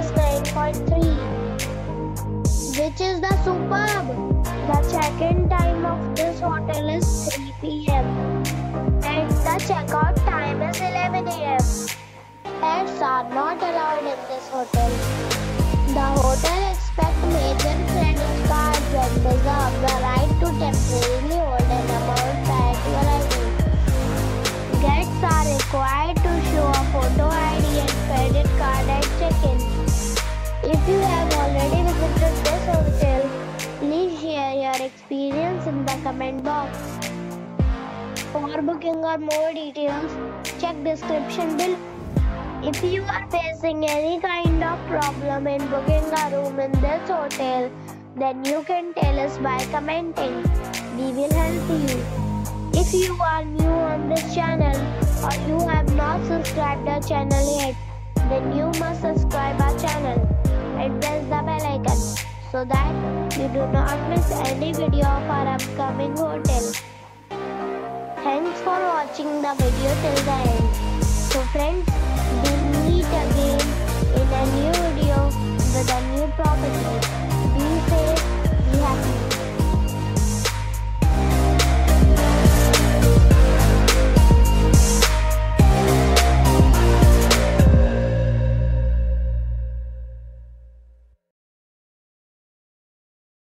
9.3, which is the superb. The check-in time of this hotel is 3 p.m. and the checkout time is 11 a.m. Pets are not allowed in this hotel. The hotel expects major credit cards and reserves the right to temporarily experience in the comment box. For booking or more details, check description below. If you are facing any kind of problem in booking a room in this hotel, then you can tell us by commenting. We will help you. If you are new on this channel or you have not subscribed our channel yet, then you so that you do not miss any video of our upcoming hotel. Thanks for watching the video till the end. So friends,